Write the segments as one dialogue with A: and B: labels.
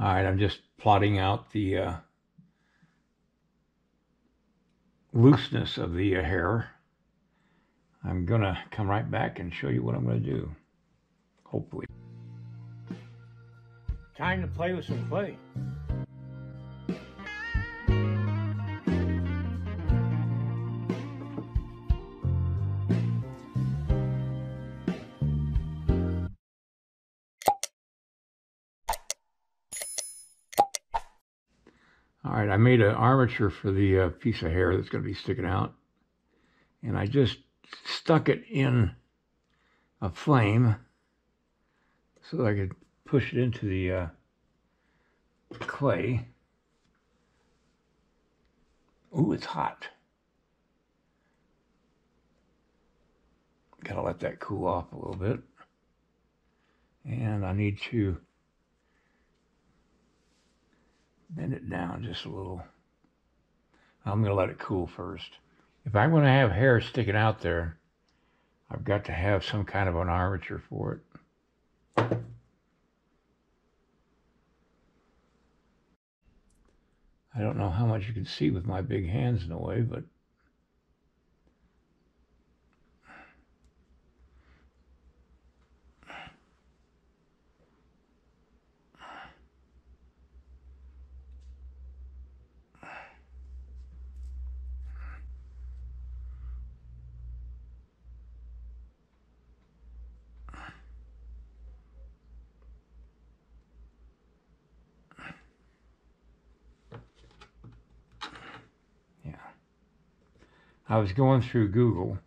A: All right, I'm just plotting out the uh, looseness of the uh, hair. I'm going to come right back and show you what I'm going to do, hopefully. Time to play with some clay. All right, I made an armature for the uh, piece of hair that's going to be sticking out. And I just stuck it in a flame so that I could push it into the uh, clay. Ooh, it's hot. Gotta let that cool off a little bit. And I need to bend it down just a little. I'm going to let it cool first. If I'm going to have hair sticking out there, I've got to have some kind of an armature for it. I don't know how much you can see with my big hands in a way, but I was going through Google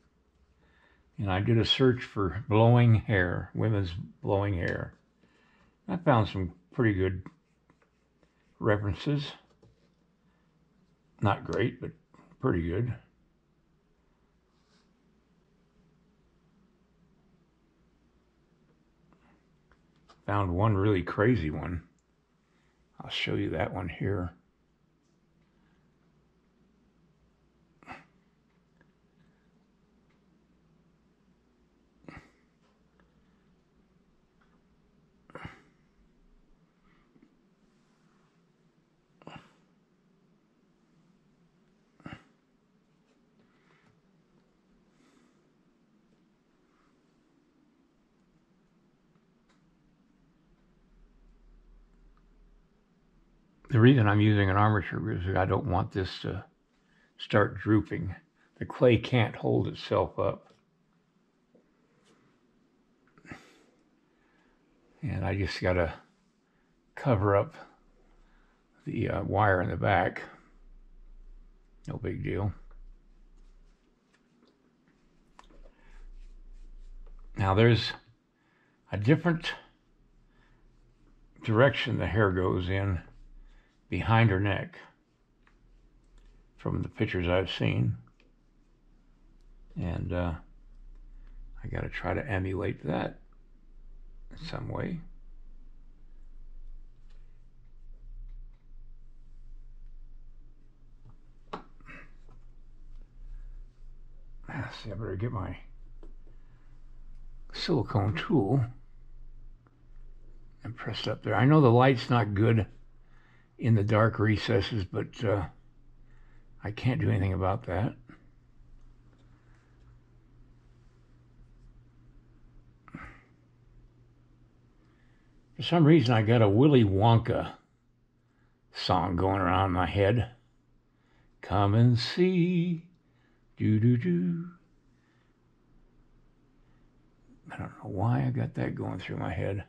A: and I did a search for blowing hair, women's blowing hair. I found some pretty good references. Not great, but pretty good. Found one really crazy one. I'll show you that one here. The reason I'm using an armature is I don't want this to start drooping. The clay can't hold itself up. And I just got to cover up the uh, wire in the back. No big deal. Now there's a different direction the hair goes in behind her neck from the pictures I've seen. And uh, I got to try to emulate that in some way. Ah, see, I better get my silicone tool and press it up there. I know the light's not good in the dark recesses, but uh, I can't do anything about that. For some reason, I got a Willy Wonka song going around my head. Come and see, do do do. I don't know why I got that going through my head.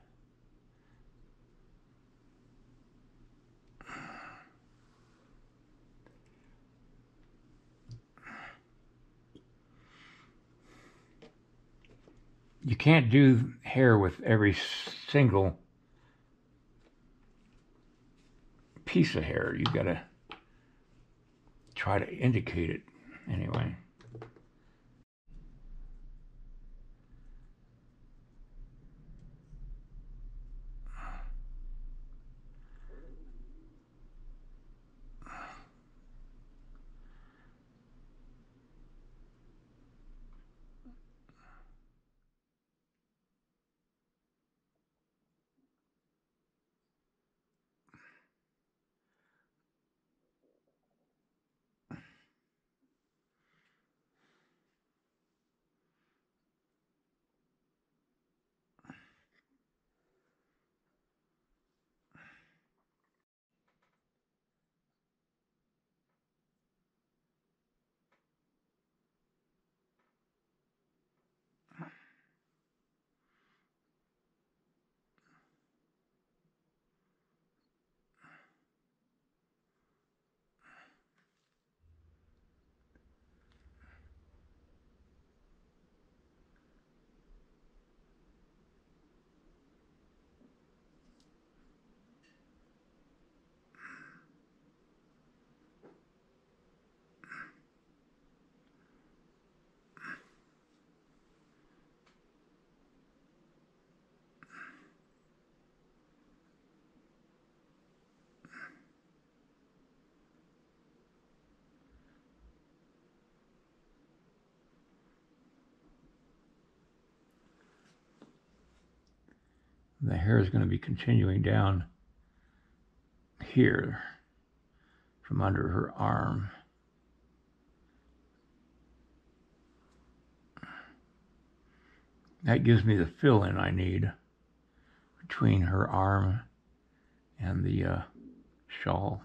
A: You can't do hair with every single piece of hair. You've got to try to indicate it anyway. The hair is going to be continuing down here from under her arm. That gives me the fill in I need between her arm and the uh, shawl.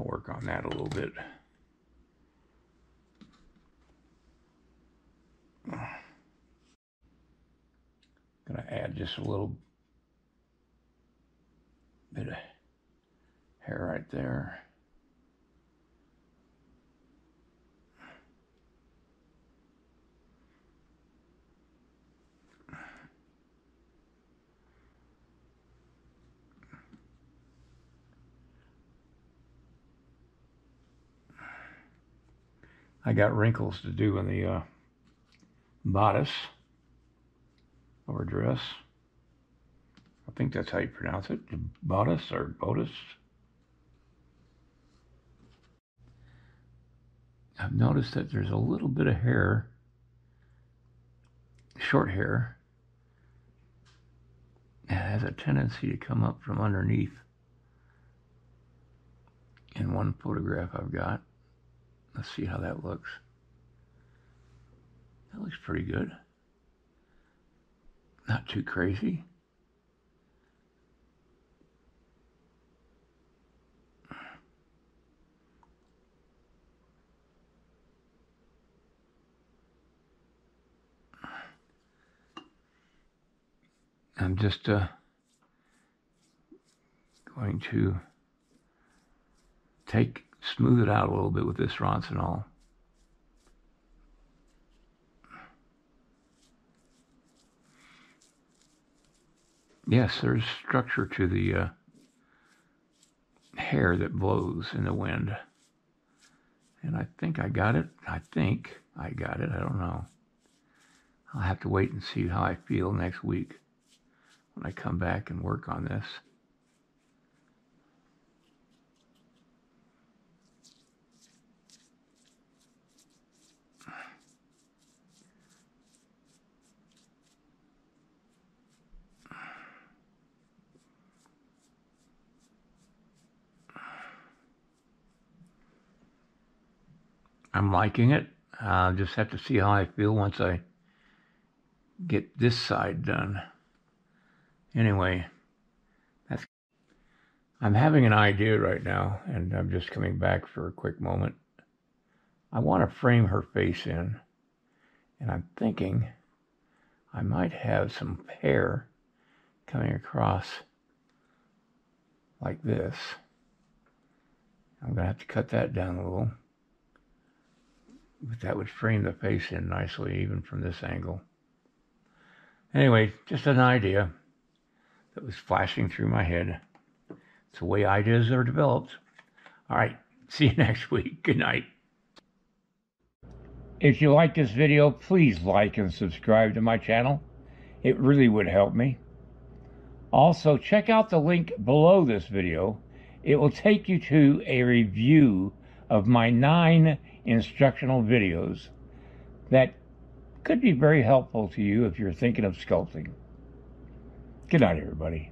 A: I'll work on that a little bit. Gonna add just a little bit of hair right there. I got wrinkles to do in the uh, bodice or dress. I think that's how you pronounce it, bodice or bodice. I've noticed that there's a little bit of hair, short hair, that has a tendency to come up from underneath in one photograph I've got. Let's see how that looks. That looks pretty good. Not too crazy. I'm just uh, going to take smooth it out a little bit with this Ronsonol. Yes, there's structure to the uh, hair that blows in the wind. And I think I got it. I think I got it. I don't know. I'll have to wait and see how I feel next week when I come back and work on this. I'm liking it. I'll just have to see how I feel once I get this side done. Anyway, that's. I'm having an idea right now, and I'm just coming back for a quick moment. I want to frame her face in, and I'm thinking I might have some hair coming across like this. I'm going to have to cut that down a little. But that would frame the face in nicely, even from this angle. Anyway, just an idea that was flashing through my head. It's the way ideas are developed. All right, see you next week. Good night. If you like this video, please like and subscribe to my channel. It really would help me. Also, check out the link below this video. It will take you to a review of my nine instructional videos that could be very helpful to you if you're thinking of sculpting. Good night, everybody.